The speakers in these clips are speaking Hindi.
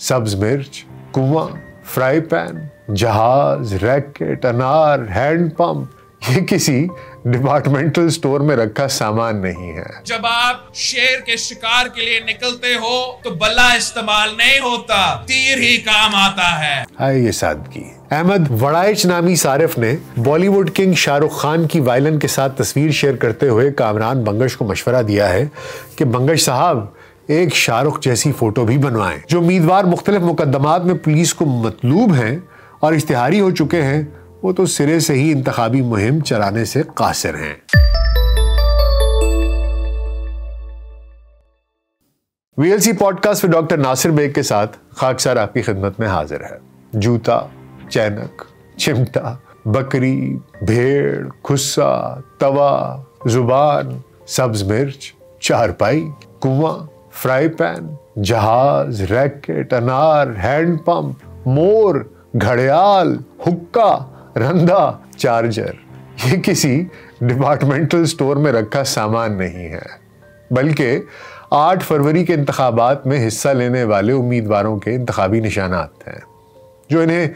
सब्ज मिर्च कुआँ फ्राई पैन जहाज़ रैकेट अनार हैंड पंप ये किसी डिपार्टमेंटल स्टोर में रखा सामान नहीं है। जब आप शेर के शिकार के लिए निकलते हो तो बल्ला इस्तेमाल नहीं होता तीर ही काम आता है। हाय ये सादगी। अहमद वड़ाइच नामी सारिफ ने बॉलीवुड किंग शाहरुख खान की वायलन के साथ तस्वीर शेयर करते हुए कामरान बंगश को मशवरा दिया है कि बंगश साहब एक शाहरुख जैसी फ़ोटो भी बनवाएँ, जो उम्मीदवार मुख्तलिफ़ मुकदमात में पुलिस को मतलूब हैं और इश्तिहारी हो चुके हैं, वो तो सिरे से ही इंतखाबी मुहिम चलाने से कासिर हैं। वीएलसी पॉडकास्ट में डॉक्टर नासिर बेग के साथ खाकसार आपकी खिदमत में हाजिर है। जूता, चैनक, चिमटा, बकरी, भेड़, खुस्सा, तवा, ज़ुबान, सब्ज मिर्च, चारपाई, कुआँ फ्राई पैन, जहाज़, रैकेट, अनार, हैंड पंप, मोर, घड़ियाल, हुक्का, रंधा, चार्जर। ये किसी डिपार्टमेंटल स्टोर में रखा सामान नहीं है, बल्कि 8 फरवरी के इंतबात में हिस्सा लेने वाले उम्मीदवारों के इंतबी निशानात हैं, जो इन्हें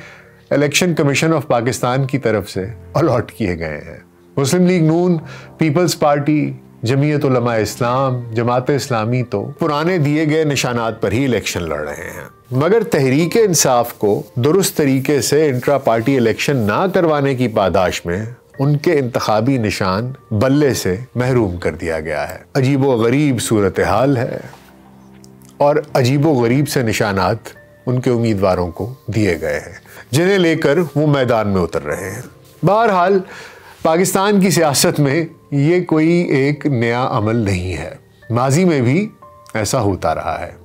इलेक्शन कमीशन ऑफ़ पाकिस्तान की तरफ़ से अलॉट किए गए हैं। Muslim League Noon, People's Party Jamiat Islam, Jamaat Islami तो पुराने दिए गए निशानात पर ही इलेक्शन लड़ रहे हैं। मगर तहरीक इंसाफ को दुरुस्त तरीके से इंट्रा पार्टी इलेक्शन ना करवाने की पादाश में उनके इंतबी निशान बल्ले से महरूम कर दिया गया है। अजीबो गरीब सूरत हाल है और अजीबो गरीब से निशानात उनके उम्मीदवारों को दिए गए हैं, जिन्हें लेकर वो मैदान में उतर रहे हैं। बहरहाल पाकिस्तान की सियासत में ये कोई एक नया अमल नहीं है। माजी में भी ऐसा होता रहा है।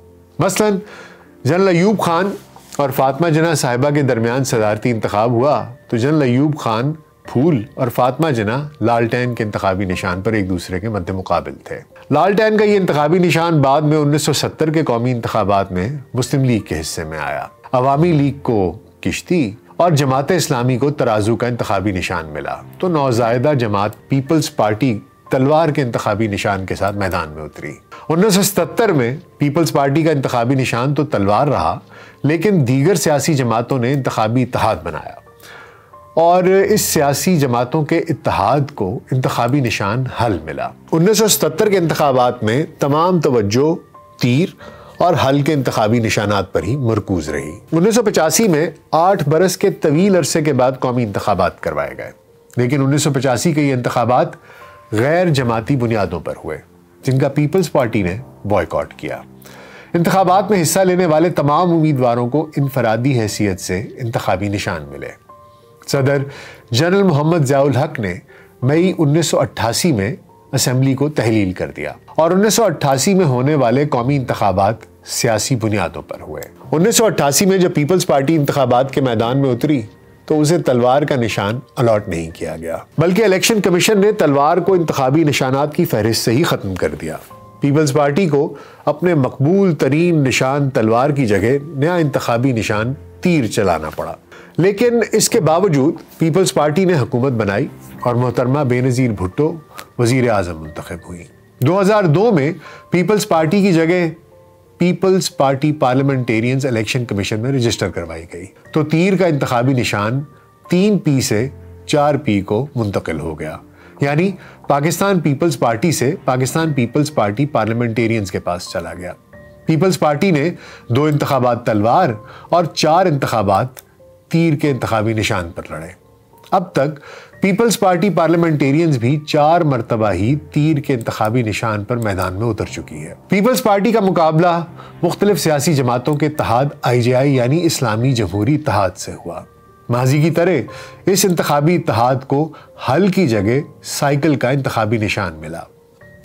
मसलन, जनरल अयूब खान और फातिमा जना साहिबा के दरमियान सदारती इंतखब हुआ तो जनरल अयूब खान फूल और फातिमा जना लालटेन के इंतबी निशान पर एक दूसरे के मध्य मुकाबल थे। लालटेन का ये इंतबी निशान बाद में 1970 के कौमी इंतबात में मुस्लिम लीग के हिस्से में आया। अवामी लीग को किश्ती और जमात इस्लामी को तराजू का इंतबी निशान मिला। तो नौजायदा जमात पीपल्स पार्टी तलवार के इंतबी निशान के साथ मैदान में उतरी। उन्नीस सौ सतर में पीपल्स पार्टी का इंतबी निशान तो तलवार रहा, लेकिन दीगर सियासी जमातों ने इंतबी इतिहाद बनाया और इस सियासी जमातों के इतिहाद को इंतबी निशान हल मिला। उन्नीस सौ सतर के इंतबात में तमाम तवज्जो, तीर और हल के इंतबी निशानात पर ही मरकूज रही। उन्नीस सौ पचासी में आठ बरस के तवील अरसे के बाद कौमी इंतबात करवाए गए। लेकिन उन्नीस सौ पचासी के ये इंतबात गैर जमाती बुनियादों पर हुए, जिनका पीपल्स पार्टी ने बॉयकॉट किया। इंतबात में हिस्सा लेने वाले तमाम उम्मीदवारों को इनफरादी हैसियत से इंतबी निशान मिले। सदर जनरल मोहम्मद जयाउल हक ने मई 1988 में असम्बली को तहलील कर दिया। और 1988 में होने वाले कौमी इंतबात सियासी बुनियादों पर हुए। 1988 में जब पीपल्स पार्टी इंतबात के मैदान में उतरी तो उसे तलवार का निशान अलॉट नहीं किया गया, बल्कि इलेक्शन कमीशन ने तलवार को इंतबी निशानात की फहरिस्त से ही खत्म कर दिया। पीपल्स पार्टी को अपने मकबूल, तरीन निशान तलवार की जगह नया इंतबी निशान तीर चलाना पड़ा। लेकिन इसके बावजूद पीपल्स पार्टी ने हुकूमत बनाई और मोहतरमा बेनज़ीर भुट्टो वज़ीर आज़म मंतखब हुई। 2002 में पीपल्स पार्टी की जगह People's Party Parliamentarians Election Commission में रजिस्टर करवाई गई। तो तीर का इंतबी निशान तीन पी से चार पी को मुंतकिल हो गया। यानी पाकिस्तान पीपल्स पार्टी से पाकिस्तान पीपल्स पार्टी पार्लियामेंटेरियंस के पास चला गया। पीपल्स पार्टी ने दो इंतबात तलवार और चार इंतबात तीर के इंतबी निशान पर लड़े। अब तक पीपल्स पार्टी पार्लियामेंटेरियंस भी चार मरतबा ही तीर के इंतबी निशान पर मैदान में उतर चुकी है। पीपल्स पार्टी का मुकाबला मुख्तलिफ़ सियासी जमातों के तहत आई जे आई यानी इस्लामी जमहूरी तहद से हुआ। माजी की तरह इस इंतबी इतिहाद को हल की जगह साइकिल का इंतबी निशान मिला।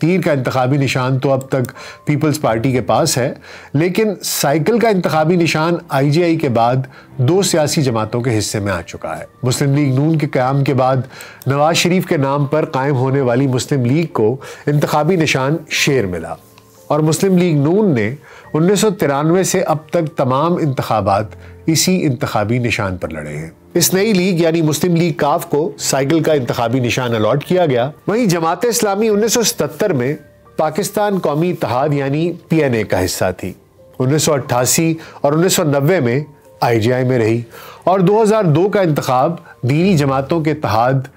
तीर का इंतबी निशान तो अब तक पीपल्स पार्टी के पास है, लेकिन साइकिल का इंतबी निशान आईजीआई के बाद दो सियासी जमातों के हिस्से में आ चुका है। मुस्लिम लीग नून के क्याम के बाद नवाज़ शरीफ के नाम पर कायम होने वाली मुस्लिम लीग को इंतबी निशान शेर मिला। और मुस्लिम लीग नून ने उन्नीस सौ तिरानवे से अब तक तमाम इंतबात इसी इंतबी निशान पर लड़े हैं। इस नई लीग, यानी मुस्लिम लीग काफ को साइकिल का इंतबी निशान अलॉट किया गया। वहीं जमात इस्लामी उन्नीस में पाकिस्तान कौमी इतिहाद यानी पीएनए का हिस्सा थी। 1988 और 1990 में आईजीआई में रही। और 2002 का इंतखब दीनी जमातों के तहद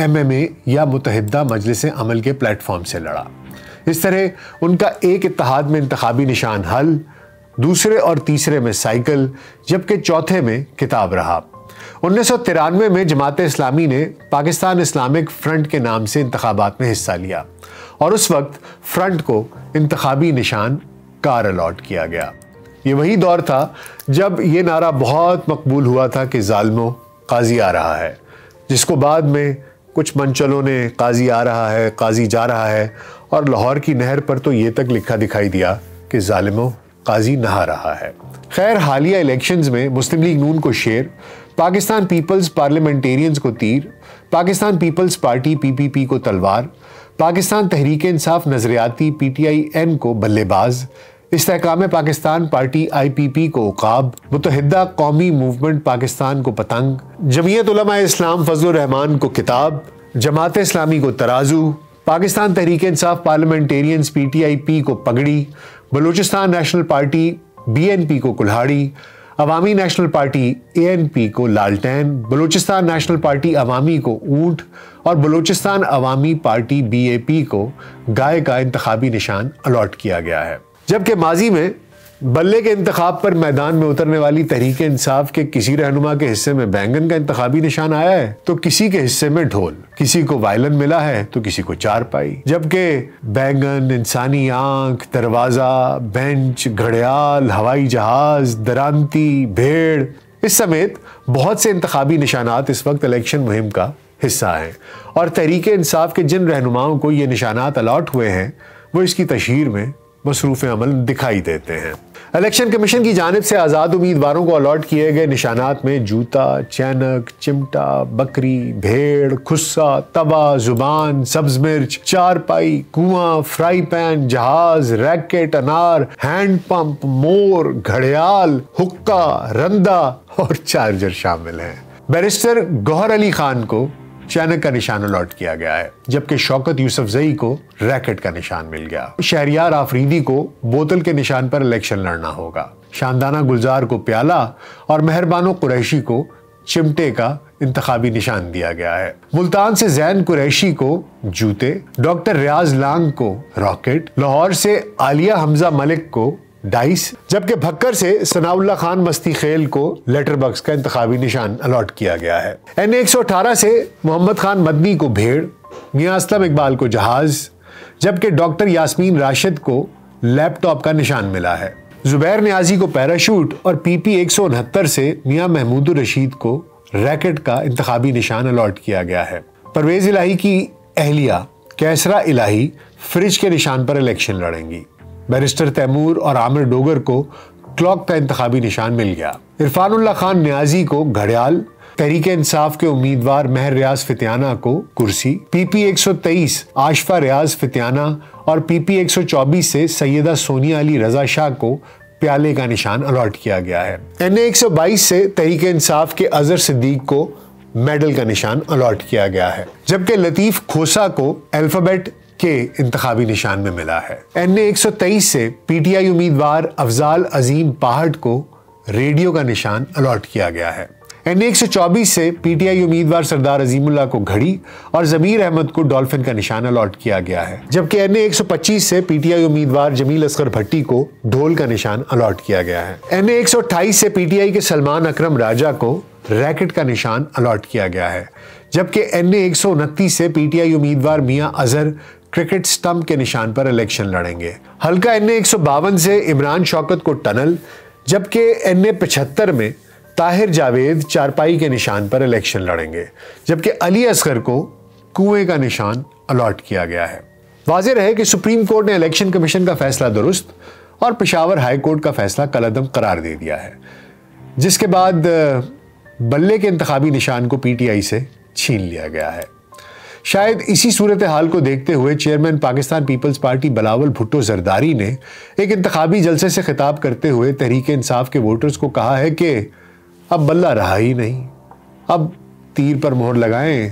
एमएमए या मुतहदा मजलिस अमल के प्लेटफॉर्म से लड़ा। इस तरह उनका एक इतिहाद में इंतबी निशान हल, दूसरे और तीसरे में साइकिल, जबकि चौथे में किताब रहा। उन्नीस में जमात इस्लामी ने पाकिस्तान इस्लामिक फ्रंट के नाम से इंतबात में हिस्सा लिया और उस वक्त फ्रंट को इंतबी निशान कार अलॉट किया गया। ये वही दौर था जब ये नारा बहुत मकबूल हुआ था कि जालमो काजी आ रहा है, जिसको बाद में कुछ मंचलों ने काजी आ रहा है, काजी जा रहा है और लाहौर की नहर पर तो ये तक लिखा दिखाई दिया कि जालिमो काजी नहा रहा है। खैर, हालिया इलेक्शंस में मुस्लिम लीग नून को शेर पाकिस्तान पीपल्स पार्लियामेंटेरियंस को तीर, पाकिस्तान पीपल्स पार्टी पीपीपी को तलवार, पाकिस्तान तहरीक इंसाफ नजरियाती पीटीआई एन को बल्लेबाज, Istehkam Pakistan Party I P P को उकाब, मुतहदा कौमी मूवमेंट पाकिस्तान को पतंग, जमीयत इस्लाम फजल रहमान को किताब जमात इस्लामी को तराजू, Pakistan Tehreek Insaf Parliamentarians P T I P को पगड़ी, Balochistan National Party B N P को कुल्हाड़ी Awami National Party A N P को लालटेन, बलूचिस्तान नेशनल पार्टी अवामी को ऊँट, और Balochistan Awami Party B A P को गाय का इंतबी निशान अलॉट किया गया है। जबकि माजी में बल्ले के इंतखाब पर मैदान में उतरने वाली तहरीक इंसाफ के किसी रहनुमा के हिस्से में बैंगन का इंतखाबी निशान आया है तो किसी के हिस्से में ढोल। किसी को वायलन मिला है तो किसी को चार पाई जबकि बैंगन, इंसानी आँख, दरवाज़ा, बेंच, घड़ियाल, हवाई जहाज़ दरानती भेड़, इस समेत बहुत से इंतखाबी निशानात इस वक्त इलेक्शन मुहिम का हिस्सा हैं। और तहरीक इंसाफ के जिन रहनुमाओं को ये निशानात अलॉट हुए हैं, वो इसकी तशहर में मसरूफ़ अमल दिखाई देते हैं। इलेक्शन कमीशन की जानब से आज़ाद उम्मीदवारों को अलॉट किए गए निशानात में जूता, चैनक, चिमटा, बकरी, भेड़, खुस्सा, तवा, ज़ुबान, सब्ज मिर्च चार पाई कुआँ, फ्राई पैन, जहाज़, रैकेट, अनार, हैंड पंप, मोर, घड़ियाल, हुक्का, रंदा और चार्जर शामिल हैं। बैरिस्टर गौहर अली खान को चैनक का निशान अलॉट किया गया है, जबकि शौकत यूसुफ जई को रैकेट का निशान मिल गया। शहरियार आफरीदी को बोतल के निशान पर इलेक्शन लड़ना होगा। शानदाना गुलजार को प्याला और मेहरबानो कुरैशी को चिमटे का इंतखाबी निशान दिया गया है। मुल्तान से जैन कुरैशी को जूते, डॉक्टर रियाज लांग को रॉकेट, लाहौर से आलिया हमजा मलिक को डाइस, जबकि भक्कर से सनाउल्ला खान मस्ती खेल को लेटर बक्स का इंतबी निशान अलॉट किया गया है। एन एक सौ अठारह से मोहम्मद खान मदनी को भेड़, मियाँ असलम इकबाल को जहाज़, जबकि डॉक्टर यासमीन राशिद को लैपटॉप का निशान मिला है। जुबैर न्याजी को पैराशूट और पीपी एक सौ उनहत्तर से मियाँ महमूद रशीद को रैकेट का इंतबी निशान अलॉट किया गया है। परवेज इलाही की अहलिया कैसरा इलाही फ्रिज के निशान पर इलेक्शन लड़ेंगी। बैरिस्टर तैमूर और आमिर डोगर को क्लॉक का इंतबी निशान मिल गया। इरफानुल्ला खान न्याजी को घड़ियाल, तहरीक इंसाफ के उम्मीदवार महर रियाज फितियाना को कुर्सी, पीपी 123 आशफा रियाज फितियाना और पीपी 124 से सैयदा सोनिया अली रजा शाह को प्याले का निशान अलॉट किया गया है। एन ए एक सौ बाईस से तहरीक इंसाफ के अजहर सिद्दीक को मेडल का निशान अलॉट किया गया है, जबकि लतीफ खोसा को अल्फ़ाबेट के इंतबी निशान में मिला है। एन ए एक सौ तेईस से पीटीआई उम्मीदवार अफजाल अजीम पहाड़ को रेडियो का निशान अलॉट किया गया है। एन एक सौ चौबीस से पीटीआई उम्मीदवार सरदार अजीमुल्ला को घड़ी और जमीर अहमद को डॉल्फिन का निशान अलॉट किया गया है। जबकि एन एक सौ पच्चीस से पीटीआई उम्मीदवार जमील असगर भट्टी को ढोल का निशान अलॉट किया गया है। एन एक सौ अट्ठाईस से पीटीआई के सलमान अकरम राजा को रैकेट का निशान अलॉट किया गया है। जबकि एन ए एक सौ उनतीस से पीटीआई उम्मीदवार मियाँ अजहर क्रिकेट स्टंप के निशान पर इलेक्शन लड़ेंगे। हल्का एन एक से इमरान शौकत को टनल, जबकि एन ए पचहत्तर में ताहिर जावेद चारपाई के निशान पर इलेक्शन लड़ेंगे, जबकि अली असगर को कुएँ का निशान अलॉट किया गया है। वाज रहे कि सुप्रीम कोर्ट ने इलेक्शन कमीशन का फैसला दुरुस्त और पिशावर हाई कोर्ट का फैसला कलदम करार दे दिया है, जिसके बाद, बल्ले के इंतबी निशान को पीटीआई से छीन लिया गया है। शायद इसी सूरत हाल को देखते हुए chairman Pakistan People's Party Bilawal Bhutto Zardari ने एक इंतबी जलसे से खिताब करते हुए तहरीक इंसाफ के वोटर्स को कहा है कि अब बल्ला रहा ही नहीं। अब तीर पर मोहर लगाएँ,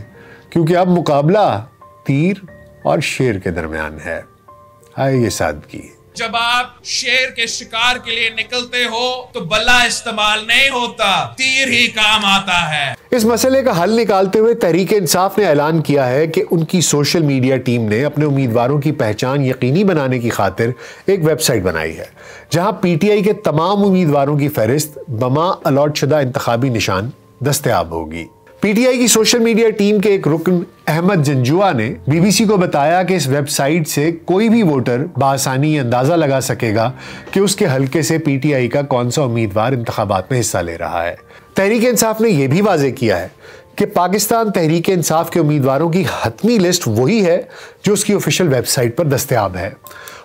क्योंकि अब मुकाबला तीर और शेर के दरमियान है। आए ये सादगी। जब आप शेर के शिकार के लिए निकलते हो तो बल्ला इस्तेमाल नहीं होता, तीर ही काम आता है। इस मसले का हल निकालते हुए तहरीक इंसाफ ने ऐलान किया है कि उनकी सोशल मीडिया टीम ने अपने उम्मीदवारों की पहचान यकीनी बनाने की खातिर एक वेबसाइट बनाई है, जहाँ पीटीआई के तमाम उम्मीदवारों की फहरिस्त बमा अलॉट शुदा इंतबी निशान दस्तियाब होगी। पीटीआई की सोशल मीडिया टीम के एक रुकन अहमद जंजुआ ने बीबीसी को बताया कि इस वेबसाइट से कोई भी वोटर बासानी अंदाज़ा लगा सकेगा कि उसके हल्के से पीटीआई का कौन सा उम्मीदवार इंतबात में हिस्सा ले रहा है। तहरीक इंसाफ ने यह भी वाजे किया है कि पाकिस्तान तहरीक इंसाफ के उम्मीदवारों की हतमी लिस्ट वही है जो उसकी ऑफिशियल वेबसाइट पर दस्तियाब है।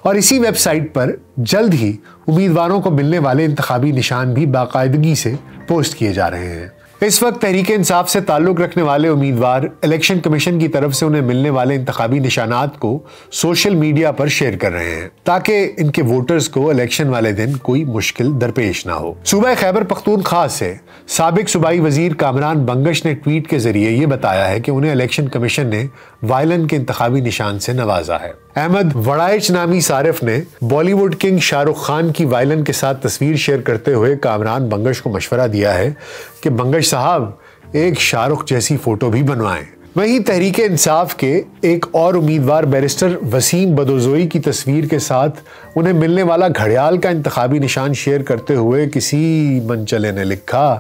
और इसी वेबसाइट पर जल्द ही उम्मीदवारों को मिलने वाले इंतबी निशान भी बाकायदगी से पोस्ट किए जा रहे हैं। इस वक्त तहरीक इंसाफ से ताल्लुक रखने वाले उम्मीदवार इलेक्शन कमीशन की तरफ़ से उन्हें मिलने वाले इंतबी निशानात को सोशल मीडिया पर शेयर कर रहे हैं, ताकि इनके वोटर्स को इलेक्शन वाले दिन कोई मुश्किल दरपेश ना हो। सूबह खैबर पख्तूनख्वा से सबक सूबाई वज़ीर कामरान बंगश ने ट्वीट के ज़रिए ये बताया है कि उन्हें इलेक्शन कमीशन ने वायलन के इंतबी निशान से नवाजा है। अहमद वड़ाइच नामी सारिफ ने बॉलीवुड किंग शाहरुख खान की वायलन के साथ तस्वीर शेयर करते हुए कामरान बंगश को मशवरा दिया है कि बंगश साहब, एक शाहरुख जैसी फ़ोटो भी बनवाएँ। वहीं तहरीक इंसाफ के एक और उम्मीदवार बैरिस्टर वसीम बदोजोई की तस्वीर के साथ उन्हें मिलने वाला घड़ियाल का इंतबी निशान शेयर करते हुए किसी मनचले ने लिखा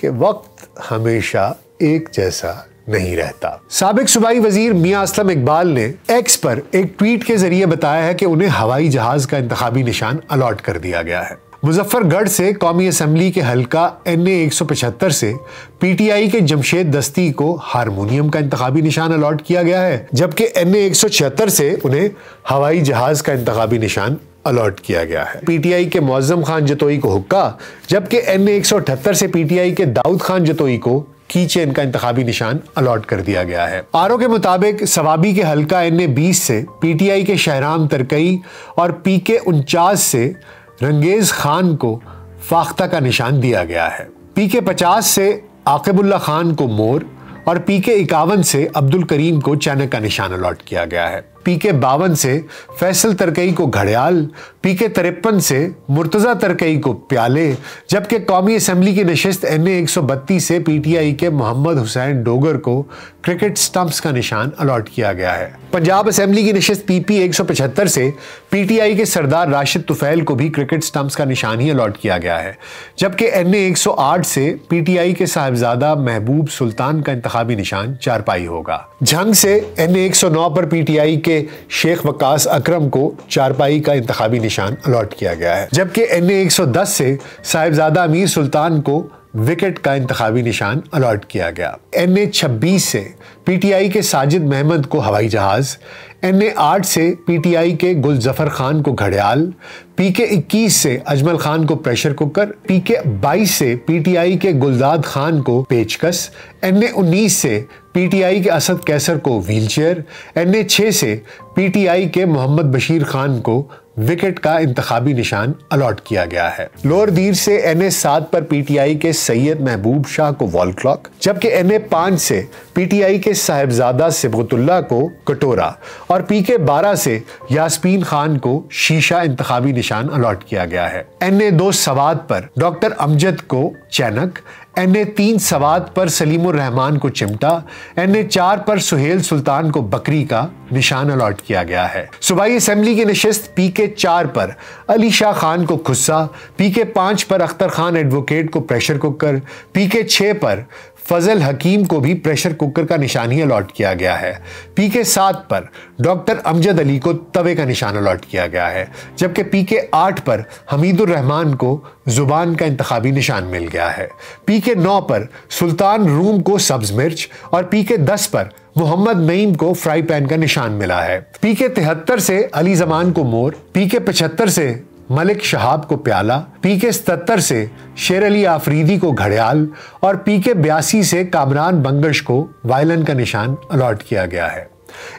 कि वक्त हमेशा एक जैसा नहीं रहता। सबक सूबाई वज़ीर मियाँ असलम इकबाल ने एक्स पर एक ट्वीट के ज़रिए बताया है कि उन्हें हवाई जहाज़ का इंतबी निशान अलॉट कर दिया गया है। मुजफ्फरगढ़ से कौमी असम्बली के हल्का एन ए एक सौ पचहत्तर से पीटीआई के जमशेद दस्ती को हारमोनियम का इंतबी निशान अलॉट किया गया है, जबकि एन ए एक सौ छिहत्तर से उन्हें हवाई जहाज़ का इंतबी निशान अलॉट किया गया है। पीटीआई के मौजम खान जतोई को हुक्का, जबकि एन ए एक सौ अठहत्तर से पीटीआई के दाऊद खान जतोई को की चेन का निशान अलॉट कर दिया गया है। आर के मुताबिक सवाबी के हल्का एन ए बीस से, पीटीआई के शहराम तरकई और पी के उनचास से रंगेज खान को फाख्ता का निशान दिया गया है। पी के पचास से आकिबुल्ला खान को मोर और पी के इक्यावन से अब्दुल करीम को चैनक का निशान अलॉट किया गया है। पी के बावन से फैसल तरकई को घड़ियाल, पी के तिरपन से मुर्तज़ा तरकई को प्याले, जबकि कौमी असम्बली की नशस्त एन ए एक सौ बत्तीस से पी टी आई के मोहम्मद हुसैन डोगर को क्रिकेट स्टंप्स का निशान अलॉट किया गया है। पंजाब असम्बली की नशस्त पी पी एक सौ पचहत्तर से पी टी आई के सरदार राशिद तुफैल को भी क्रिकेट स्टंप्स का निशान ही अलॉट किया गया है, जबकि एन ए एक सौ आठ से पी टी आई के साहिबजादा महबूब सुल्तान का इंतबी निशान चारपाई होगा। झंग से एन ए एक सौ नौ पर पी टी आई के के शेख वकास अकरम को चारपाई का इंतबी निशान अलॉट किया गया है। जबकि एन ए एक सौ दस से साहिबजादा अमीर सुल्तान को विकेट का इंतबी निशान अलॉट किया गया। एन ए छब्बीस से पीटीआई के साजिद महमद को हवाई जहाज़, एन ए आठ से पीटीआई के गुलजफर खान को घड़ियाल पी के इक्कीस से अजमल खान को प्रेशर कुकर पी के बाईस से पीटीआई के गुलदाद खान को पेचकस, एन ए उन्नीस से पीटीआई के असद कैसर को व्हीलचेयर, एन ए छह से पीटीआई के मोहम्मद बशीर खान को विकेट का इंतबी निशान अलॉट किया गया है। लोअर दीर से एन ए सात पर पीटीआई के सैयद महबूब शाह को वॉल क्लॉक, जबकि एन ए पाँच से पीटीआई के साहेबजादा सिबतुल्ला को कटोरा और पी के बारह से यासमीन खान को शीशा इंतबी निशान अलॉट किया गया है। एन ए दो सवाद पर डॉक्टर अमजद को चैनक एन ए तीन सवाद पर सलीम रहमान को चिमटा, एन ए चार पर सुहेल सुल्तान को बकरी का निशान अलॉट किया गया है। सुबाई असम्बली की नशस्त पी के चार पर अली शाह खान को खुस्सा पी के पाँच पर अख्तर खान एडवोकेट को प्रेशर कुकर, पी के छः पर फजल हकीम को भी प्रेशर कुकर का निशान ही अलॉट किया गया है। पी के सात पर डॉक्टर अमजद अली को तवे का निशान अलॉट किया गया है, जबकि पी के आठ पर हमीदुर रहमान को ज़ुबान का इंतबी निशान मिल गया है। पी के नौ पर सुल्तान रूम को सब्ज मिर्च और पी के दस पर मोहम्मद नईम को फ्राई पैन का निशान मिला है। पी के तिहत्तर से अली जमान को मोर पी के पचहत्तर से मलिक शहाब को प्याला पी के सतर से शेर अली आफरीदी को घड़ियाल और पी के बयासी से कामरान बंगश को वायलन का निशान अलॉट किया गया है।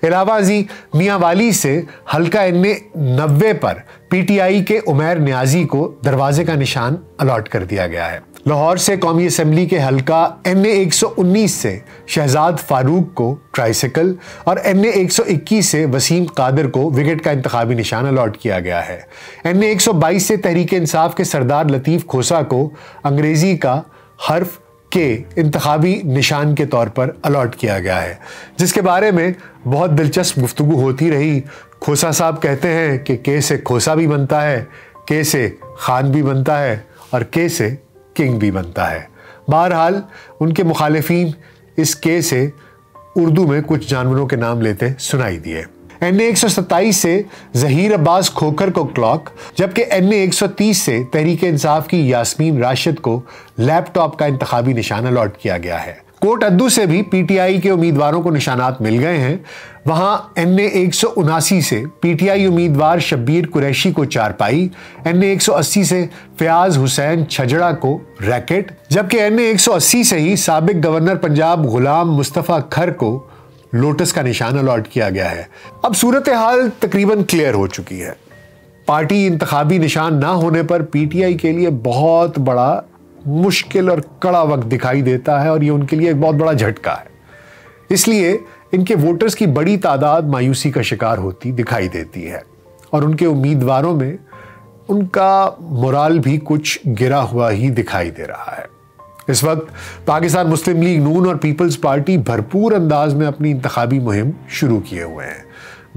इलावाजी मियावाली से हल्का इन नब्बे पर पीटीआई के उमेर न्याजी को दरवाजे का निशान अलॉट कर दिया गया है। लाहौर से कौमी असम्बली के हलका एन ए एक सौ उन्नीस से शहजाद फारूक को ट्राईसाइकिल और एन ए एक सौ इक्कीस से वसीम कादर को विकेट का इंतबी निशान अलॉट किया गया है। एन ए एक सौ बाईस से तहरीक इंसाफ के सरदार लतीफ़ खोसा को अंग्रेज़ी का हर्फ के इंतबी निशान के तौर पर अलॉट किया गया है, जिसके बारे में बहुत दिलचस्प गुफ्तु होती रही। खोसा साहब कहते हैं कि के से खोसा भी बनता है, के से खान भी बनता है और के से किंग भी बनता है। बहरहाल, उनके मुखालफी इस के से उर्दू में कुछ जानवरों के नाम लेते सुनाई दिए। एन ए एक सौ सत्ताईस से जहीर अब्बास खोखर को क्लॉक, जबकि एन ए एक सौ तीस से तहरीक इंसाफ की यासमीन राशिद को लैपटॉप का इंतबी निशाना अलॉट किया गया है। कोट अद्दू से भी पीटीआई के उम्मीदवारों को निशानात मिल गए हैं। वहाँ एन ए एक सौ उनासी से पीटीआई उम्मीदवार शब्बीर कुरैशी को चार पाई एन ए एक सौ अस्सी से फयाज हुसैन छजड़ा को रैकेट, जबकि एन ए एक सौ अस्सी से ही सबक गवर्नर पंजाब गुलाम मुस्तफ़ा खर को लोटस का निशान अलॉट किया गया है। अब सूरत हाल तकरीबन क्लियर हो चुकी है। पार्टी इंतबी निशान ना होने पर पीटीआई के लिए बहुत बड़ा मुश्किल और कड़ा वक्त दिखाई देता है और ये उनके लिए एक बहुत बड़ा झटका है। इसलिए इनके वोटर्स की बड़ी तादाद मायूसी का शिकार होती दिखाई देती है और उनके उम्मीदवारों में उनका मोराल भी कुछ गिरा हुआ ही दिखाई दे रहा है। इस वक्त पाकिस्तान मुस्लिम लीग नून और पीपल्स पार्टी भरपूर अंदाज में अपनी इंतबी मुहिम शुरू किए हुए हैं।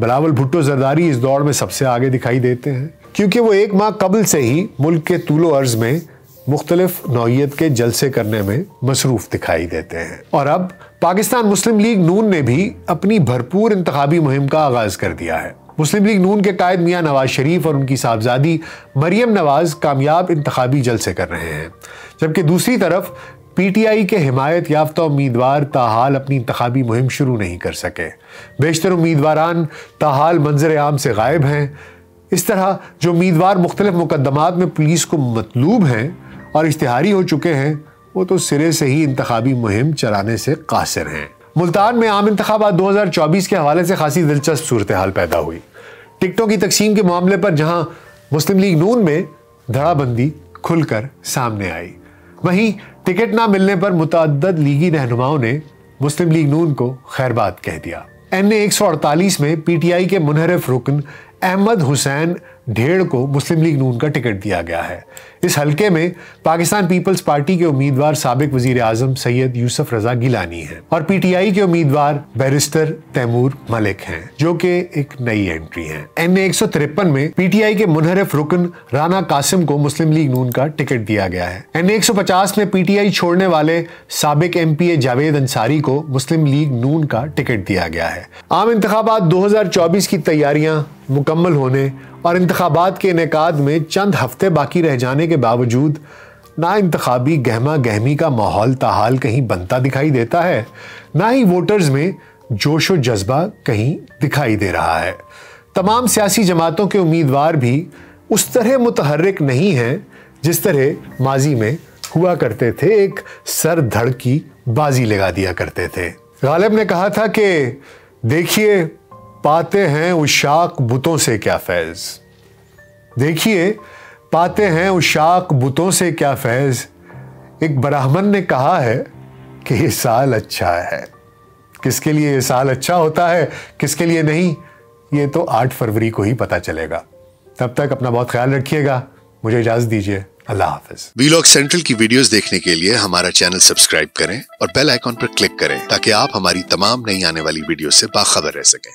बिलावल भुट्टो जरदारी इस दौड़ में सबसे आगे दिखाई देते हैं, क्योंकि वो एक माह कबल से ही मुल्क के तूलो अर्ज़ में मुख्तलिफ़ नौीयत के जलसे करने में मसरूफ दिखाई देते हैं। और अब पाकिस्तान मुस्लिम लीग नून ने भी अपनी भरपूर इंतबी मुहिम का आगाज़ कर दिया है। मुस्लिम लीग नून के कायद मियाँ नवाज़ शरीफ और उनकी साहबजादी मरियम नवाज़ कामयाब इंतबी जलसे कर रहे हैं। जबकि दूसरी तरफ़ पी टी आई के हिमायत याफ्ता उम्मीदवार ताहाल अपनी इंतबी मुहिम शुरू नहीं कर सके। बेशतर उम्मीदवार ताहाल मंजर आम से गायब हैं। इस तरह जो उम्मीदवार मुख्तलिफ़ मुकदमात में पुलिस को मतलूब हैं और इश्तहारी हो चुके हैं, वो तो सिरे से ही इंतबी मुहिम चलाने से कासिर हैं। मुल्तान में आम इंतबात दो हज़ार चौबीस के हवाले से खासी दिलचस्प सूरत हाल पैदा हुई। टिकटों की तकसीम के मामले पर जहाँ मुस्लिम लीग नून में धड़ाबंदी खुलकर सामने आई। वहीं टिकट ना मिलने पर मुतद लीगी रहनुमाओं ने मुस्लिम लीग नून को खैरबाद कह दिया। एन ए एक सौ अड़तालीस में पीटीआई के मुनहरफ रुकन अहमद हुसैन ढेड़ को मुस्लिम लीग नून का टिकट दिया गया है। इस हलके में पाकिस्तान पीपल्स पार्टी के उम्मीदवार सबक वज़ीर आज़म सैयद यूसुफ रजा गिलानी हैं और पीटीआई के उम्मीदवार बैरिस्टर तैमूर मलिक हैं, जो कि एक नई एंट्री है। एन एक सौ तिरपन में पीटीआई के मुनहरफ रुकन राना कासिम को मुस्लिम लीग नून का टिकट दिया गया है। एन एक सौ पचास में पीटीआई छोड़ने वाले सबक M P A Javed Ansari को मुस्लिम लीग नून का टिकट दिया गया है। आम इंतबात दो हज़ार चौबीस की तैयारियाँ मुकम्मल होने और इंतबात के इनका में चंद हफ़्ते बाकी रह जाने के बावजूद ना इंतबी गहमा गहमी का माहौल ताहाल कहीं बनता दिखाई देता है, ना ही वोटर्स में जोश व जज्बा कहीं दिखाई दे रहा है। तमाम सियासी जमातों के उम्मीदवार भी उस तरह मुतहरक नहीं हैं जिस तरह माजी में हुआ करते थे। एक सर धड़ की बाजी लगा दिया करते थे। गालिब ने कहा था कि, देखिए, पाते हैं उशाक बुतों से क्या फैज। देखिए पाते हैं उशाक बुतों से क्या फैज? एक ब्राह्मण ने कहा है कि ये साल अच्छा है। किसके लिए ये साल अच्छा होता है, किसके लिए नहीं, ये तो आठ फरवरी को ही पता चलेगा। तब तक अपना बहुत ख्याल रखिएगा। मुझे इजाज़त दीजिए। अल्लाह हाफिज। वीलॉग सेंट्रल की वीडियोस देखने के लिए हमारा चैनल सब्सक्राइब करें और बेल आइकॉन पर क्लिक करें ताकि आप हमारी तमाम नई आने वाली वीडियो से बाखबर रह सकें।